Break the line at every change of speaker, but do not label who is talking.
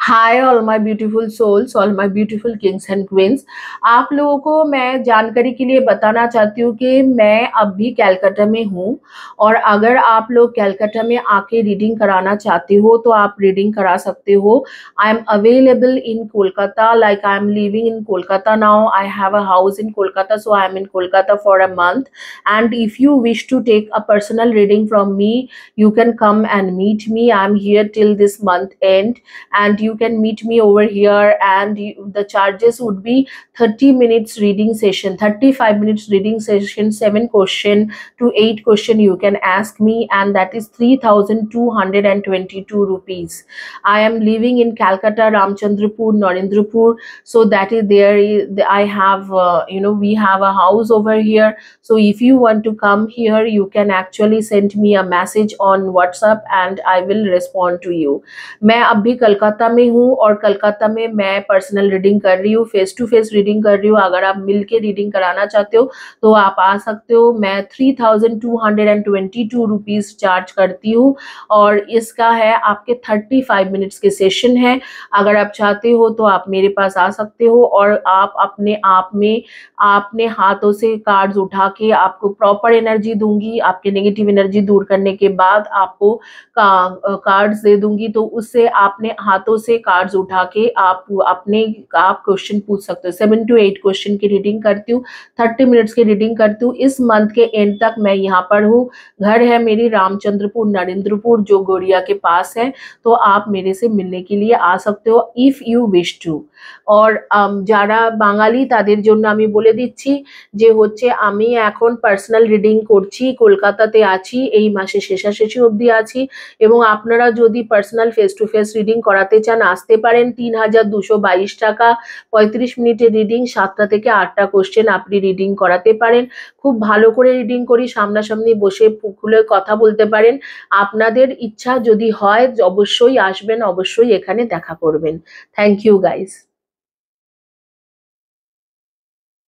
Hi all my beautiful souls all my beautiful kings and queens आप लोगों को मैं जानकारी के लिए बताना चाहती हूँ कि मैं अब भी कैलकाटा में हूँ और अगर आप लोग कैलकाटा में आके रीडिंग कराना चाहते हो तो आप रीडिंग करा सकते हो। I am available in Kolkata like I am living in Kolkata now I have a house in Kolkata so I am in Kolkata for a month and if you wish to take a personal reading from me you can come and meet me. I'm here till this month and and you can meet me over here and you, the charges would be 30 minutes reading session 35 minutes reading session 7 question to 8 question you can ask me and that is 3222 rupees i am living in calcutta ramchandrapur narendrapur so that is there is i have uh, you know we have a house over here so if you want to come here you can actually send me a message on whatsapp and i will respond to you मैं अभी कलकत्ता में हूँ और कलकत्ता में मैं personal reading कर रही हूँ फेस टू फेस रीडिंग कर रही हूँ। अगर आप मिल के रीडिंग कराना चाहते हो तो आप आ सकते हो। मैं three thousand two hundred and twenty two rupees charge करती हूँ और इसका है, आपके थर्टी फाइव मिनट्स के सेशन है। अगर आप चाहते हो तो आप मेरे पास आ सकते हो और आप अपने आप में, आपने हाथों से कार्ड्स उठा के आपको प्रॉपर एनर्जी दूँगी। आपके नेगेटिव एनर्जी दूर करने के बाद आपको कार्ड्स दे दूँगी तो उससे आपने हाथों से कार्ड्स उठा के आप अपने आप क्वेश्चन पूछ सकते हो सेवन टू एट क्वेश्चन की रीडिंग करती हूँ थर्टी मिनट्स की रीडिंग करती हूँ इस मंथ के एंड तक मैं यहाँ पर हूँ घर है मेरी रामचंद्रपुर नरेंद्रपुर जो गोरिया के पास है तो आप मेरे से मिलने के लिए आ सकते हो इफ़ यू विश टू और যারা বাঙালি তাদের জন্য আমি বলে দিচ্ছি যে হচ্ছে আমি এখন পার্সোনাল রিডিং করছি কলকাতাতে আছি এই মাসে শেষাশেষি অবধি আছি এবং আপনারা যদি personal face to face reading করাতে চান আসতে পারেন তিন হাজার দুশো বাইশ টাকা। পঁয়ত্রিশ মিনিটের রিডিং সাতটা থেকে আটটা কোশ্চেন আপনি রিডিং করাতে পারেন। খুব ভালো করে রিডিং করি, সামনাসামনি বসে খুলে কথা বলতে পারেন। আপনাদের ইচ্ছা যদি হয়, অবশ্যই আসবেন, অবশ্যই এখানে দেখা করবেন। Thank you guys